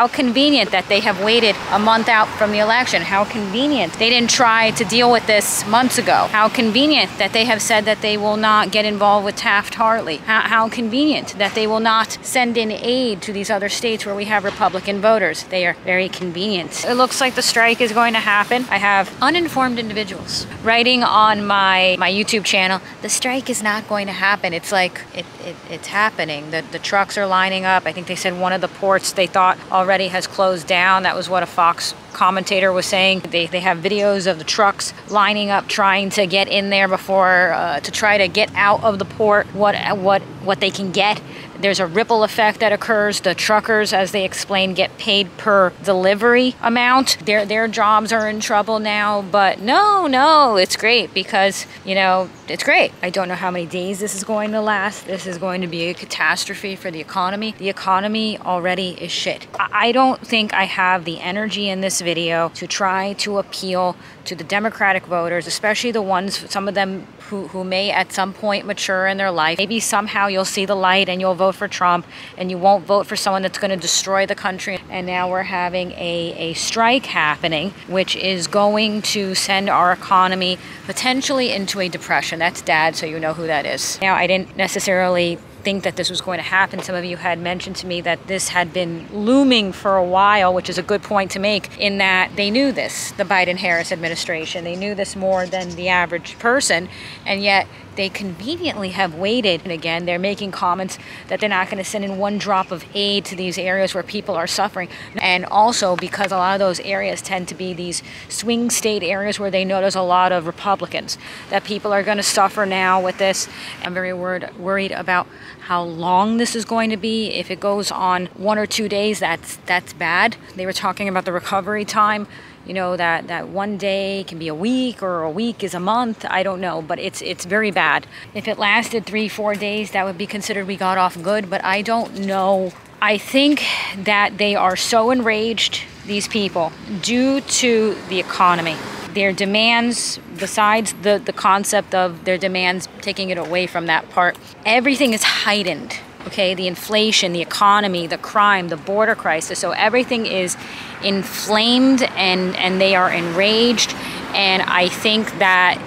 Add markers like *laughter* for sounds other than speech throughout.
How convenient that they have waited a month out from the election. How convenient they didn't try to deal with this months ago. How convenient that they have said that they will not get involved with Taft Hartley. How, how convenient that they will not send in aid to these other states where we have Republican voters. They are very convenient. It looks like the strike is going to happen. I have uninformed individuals writing on my, my YouTube channel, the strike is not going to happen. It's like, it, it, it's happening. The, the trucks are lining up. I think they said one of the ports they thought already has closed down. That was what a Fox commentator was saying. They, they have videos of the trucks lining up trying to get in there before, uh, to try to get out of the port what, what, what they can get. There's a ripple effect that occurs. The truckers, as they explain, get paid per delivery amount. Their, their jobs are in trouble now, but no, no, it's great because, you know, it's great. I don't know how many days this is going to last. This is going to be a catastrophe for the economy. The economy already is shit. I don't think I have the energy in this video to try to appeal to the Democratic voters, especially the ones, some of them who, who may at some point mature in their life. Maybe somehow you'll see the light and you'll vote for Trump and you won't vote for someone that's going to destroy the country. And now we're having a, a strike happening, which is going to send our economy potentially into a depression. That's dad, so you know who that is. Now, I didn't necessarily think that this was going to happen. Some of you had mentioned to me that this had been looming for a while, which is a good point to make, in that they knew this, the Biden Harris administration. They knew this more than the average person, and yet they conveniently have waited. And again, they're making comments that they're not going to send in one drop of aid to these areas where people are suffering. And also because a lot of those areas tend to be these swing state areas where they know there's a lot of Republicans, that people are going to suffer now with this. I'm very worried, worried about how long this is going to be. If it goes on one or two days, that's that's bad. They were talking about the recovery time you know that that one day can be a week or a week is a month i don't know but it's it's very bad. If it lasted three four days that would be considered we got off good but i don't know. I think that they are so enraged these people due to the economy. Their demands besides the the concept of their demands taking it away from that part everything is heightened okay the inflation the economy the crime the border crisis. So everything is inflamed and and they are enraged. And i think that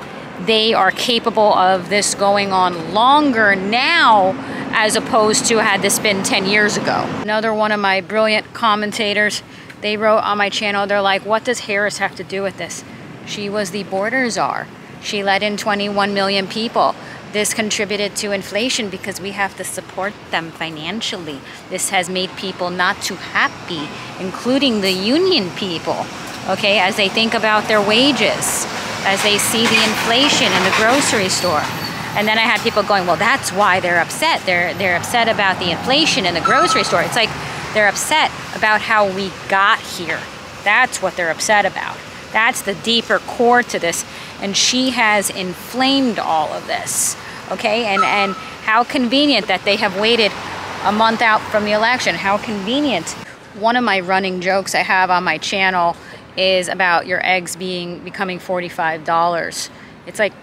they are capable of this going on longer now as opposed to had this been 10 years ago. Another one of my brilliant commentators they wrote on my channel they're like what does harris have to do with this? She was the border czar. She let in 21 million people this contributed to inflation because we have to support them financially. This has made people not too happy, including the union people, okay, as they think about their wages, as they see the inflation in the grocery store. And then I had people going, well, that's why they're upset. They're, they're upset about the inflation in the grocery store. It's like they're upset about how we got here. That's what they're upset about. That's the deeper core to this. And she has inflamed all of this okay? And, and how convenient that they have waited a month out from the election. How convenient. One of my running jokes I have on my channel is about your eggs being becoming $45. It's like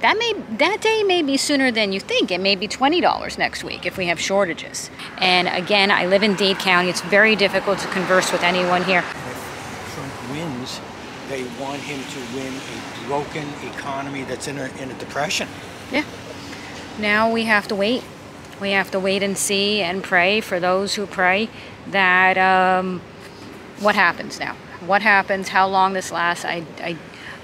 that may that day may be sooner than you think. It may be $20 next week if we have shortages. And again, I live in Dade County. It's very difficult to converse with anyone here. If Trump wins, they want him to win a broken economy that's in a, in a depression. Yeah now we have to wait. We have to wait and see and pray for those who pray that um, what happens now. What happens, how long this lasts. I, I,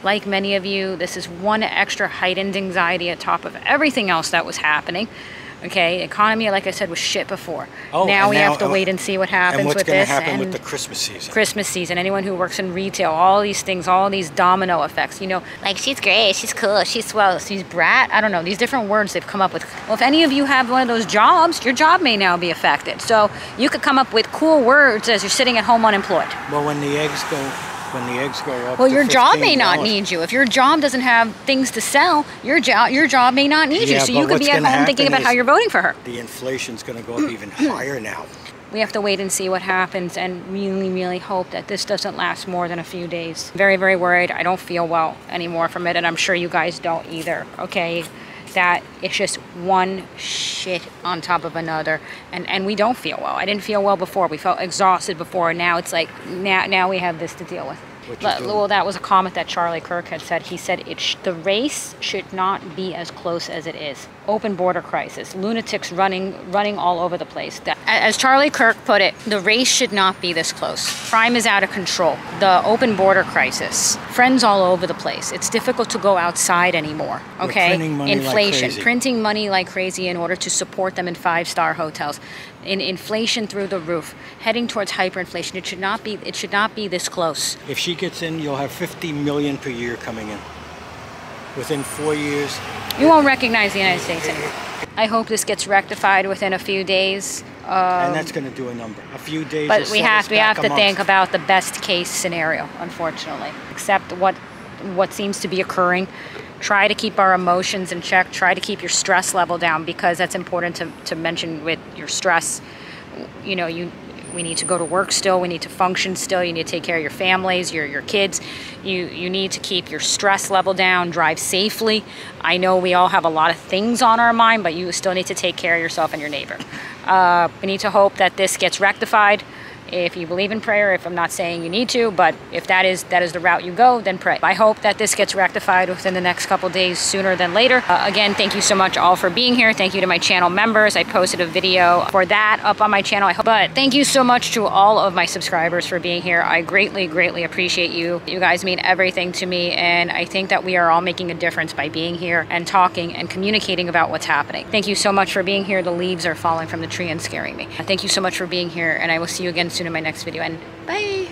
like many of you, this is one extra heightened anxiety on top of everything else that was happening. Okay, economy, like I said, was shit before. Oh, now we now, have to wait and see what happens with this. Happen and with the Christmas season. Christmas season. Anyone who works in retail, all these things, all these domino effects. You know, like she's great, she's cool, she's swell, she's brat. I don't know these different words they've come up with. Well, if any of you have one of those jobs, your job may now be affected. So you could come up with cool words as you're sitting at home unemployed. Well, when the eggs go when the eggs go up. Well, your job may not need you. If your job doesn't have things to sell, your job your job may not need yeah, you. So you could be at home thinking about how you're voting for her. The inflation's going to go up even *clears throat* higher now. We have to wait and see what happens and really, really hope that this doesn't last more than a few days. Very, very worried. I don't feel well anymore from it, and I'm sure you guys don't either. Okay that it's just one shit on top of another. And and we don't feel well. I didn't feel well before. We felt exhausted before. And now it's like now now we have this to deal with. What you But- doing? well that was a comment that charlie kirk had said. He said it sh- the race should not be as close as it is. Open border crisis lunatics running running all over the place. That, as charlie kirk put it the race should not be this close. Crime is out of control. The open border crisis. Friends all over the place. It's difficult to go outside anymore okay? printing money like inflation. crazy. printing money like crazy in order to support them in five star hotels. In inflation through the roof. Heading towards hyperinflation. It should not be it should not be this close. If she gets in, you'll have 50 million per year coming in. Within four years, you won't recognize the united states anymore. I hope this gets rectified within a few days and that's um, going to do a number. A few days. but we have we have to think about the best case scenario unfortunately accept what what seems to be occurring try to keep our emotions in check try to keep your stress level down because that's important to, to mention with your stress you know you we need to go to work still we need to function still you need to take care of your families your your kids. You you need to keep your stress level down drive safely. I know we all have a lot of things on our mind but you still need to take care of yourself and your neighbor. Uh, we need to hope that this gets rectified if you believe in prayer if i'm not saying you need to but if that is that is the route you go then pray. I hope that this gets rectified within the next couple days sooner than later. Uh, again thank you so much all for being here. Thank you to my channel members. I posted a video for that up on my channel. I hope but thank you so much to all of my subscribers for being here. I greatly greatly appreciate you. You guys mean everything to me and i think that we are all making a difference by being here and talking and communicating about what's happening. Thank you so much for being here. The leaves are falling from the tree and scaring me. Thank you so much for being here and i will see you again soon in my next video and bye